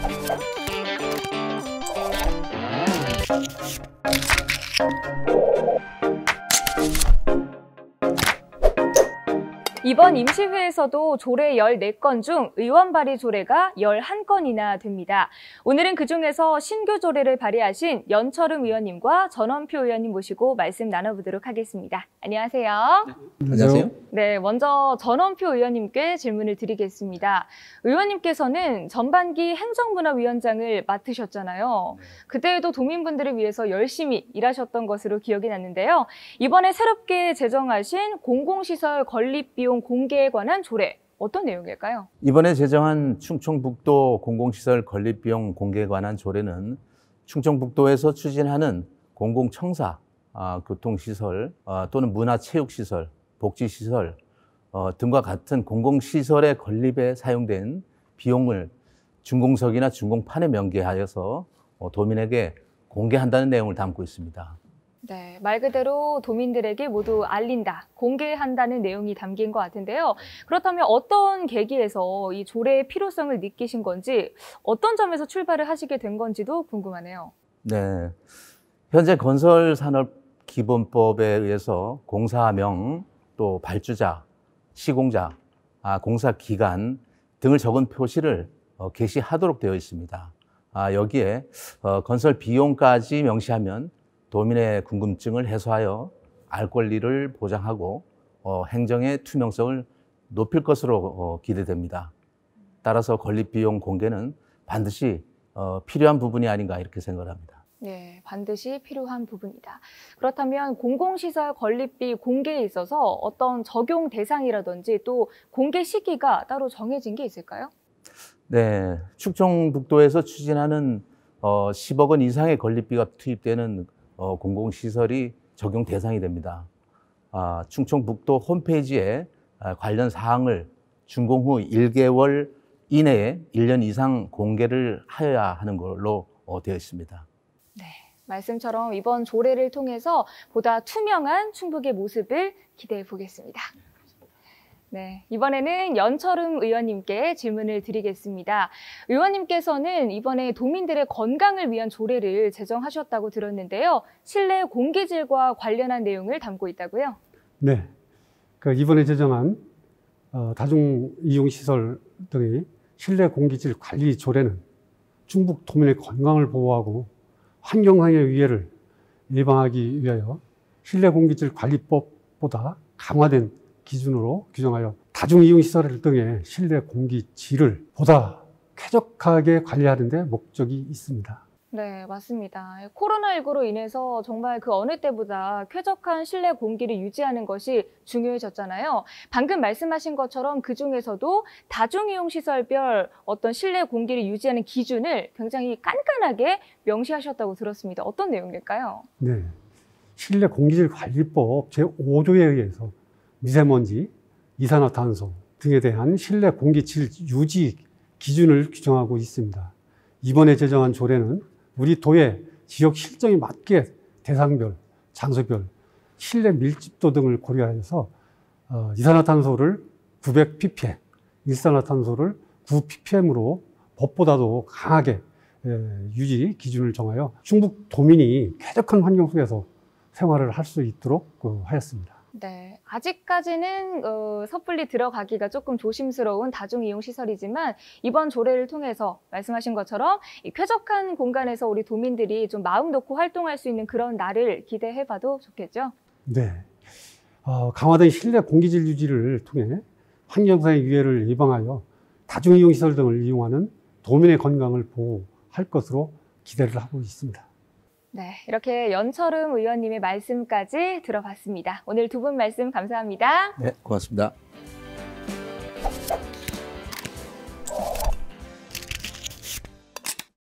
Thank you. 이번 임시회에서도 조례 14건 중 의원 발의 조례가 11건이나 됩니다. 오늘은 그중에서 신규 조례를 발의하신 연철음 의원님과 전원표 의원님 모시고 말씀 나눠보도록 하겠습니다. 안녕하세요. 안녕하세요. 네, 먼저 전원표 의원님께 질문을 드리겠습니다. 의원님께서는 전반기 행정문화위원장을 맡으셨잖아요. 그때에도 도민분들을 위해서 열심히 일하셨던 것으로 기억이 났는데요. 이번에 새롭게 제정하신 공공시설 건립비용 공개에 관한 조례, 어떤 내용일까요? 이번에 제정한 충청북도 공공시설 건립비용 공개에 관한 조례는 충청북도에서 추진하는 공공청사, 아, 교통시설 아, 또는 문화체육시설, 복지시설 어, 등과 같은 공공시설의 건립에 사용된 비용을 준공석이나 준공판에 명기하여서 어, 도민에게 공개한다는 내용을 담고 있습니다. 네, 말 그대로 도민들에게 모두 알린다, 공개한다는 내용이 담긴 것 같은데요. 그렇다면 어떤 계기에서 이 조례의 필요성을 느끼신 건지, 어떤 점에서 출발을 하시게 된 건지도 궁금하네요. 네. 현재 건설산업기본법에 의해서 공사명, 또 발주자, 시공자, 아, 공사 기간 등을 적은 표시를 어, 게시하도록 되어 있습니다. 아, 여기에 어, 건설 비용까지 명시하면 도민의 궁금증을 해소하여 알 권리를 보장하고 어, 행정의 투명성을 높일 것으로 어, 기대됩니다. 따라서 건립 비용 공개는 반드시 어, 필요한 부분이 아닌가 이렇게 생각을 합니다. 네, 반드시 필요한 부분이다. 그렇다면 공공시설 건립비 공개에 있어서 어떤 적용 대상이라든지 또 공개 시기가 따로 정해진 게 있을까요? 네, 충청북도에서 추진하는 어, 10억 원 이상의 건립비가 투입되는 어, 공공시설이 적용 대상이 됩니다. 아, 충청북도 홈페이지에 아, 관련 사항을 준공 후 1개월 이내에 1년 이상 공개를 하여야 하는 걸로 어, 되어 있습니다. 네, 말씀처럼 이번 조례를 통해서 보다 투명한 충북의 모습을 기대해 보겠습니다. 네, 이번에는 연철음 의원님께 질문을 드리겠습니다. 의원님께서는 이번에 도민들의 건강을 위한 조례를 제정하셨다고 들었는데요. 실내 공기질과 관련한 내용을 담고 있다고요? 네, 그 이번에 제정한 어, 다중 이용 시설 등의 실내 공기질 관리 조례는 충북 도민의 건강을 보호하고 환경상의 위해를 예방하기 위하여 실내 공기질 관리법보다 강화된 기준으로 규정하여 다중이용시설 등의 실내 공기 질을 보다 쾌적하게 관리하는 데 목적이 있습니다. 네, 맞습니다. 코로나19로 인해서 정말 그 어느 때보다 쾌적한 실내 공기를 유지하는 것이 중요해졌잖아요. 방금 말씀하신 것처럼 그 중에서도 다중이용시설별 어떤 실내 공기를 유지하는 기준을 굉장히 깐깐하게 명시하셨다고 들었습니다. 어떤 내용일까요? 네. 실내 공기질 관리법 제5조에 의해서 미세먼지, 이산화탄소 등에 대한 실내 공기질 유지 기준을 규정하고 있습니다. 이번에 제정한 조례는 우리 도의 지역 실정에 맞게 대상별, 장소별, 실내 밀집도 등을 고려해서 어, 이산화탄소를 900ppm, 일산화탄소를 9ppm으로 법보다도 강하게 유지 기준을 정하여 충북 도민이 쾌적한 환경 속에서 생활을 할 수 있도록 어, 하였습니다. 네, 아직까지는 어, 섣불리 들어가기가 조금 조심스러운 다중이용 시설이지만 이번 조례를 통해서 말씀하신 것처럼 이 쾌적한 공간에서 우리 도민들이 좀 마음 놓고 활동할 수 있는 그런 날을 기대해봐도 좋겠죠? 네, 어, 강화된 실내 공기질 유지를 통해 환경상의 위해를 예방하여 다중이용 시설 등을 이용하는 도민의 건강을 보호할 것으로 기대를 하고 있습니다. 네, 이렇게 연철음 의원님의 말씀까지 들어봤습니다. 오늘 두 분 말씀 감사합니다. 네, 고맙습니다.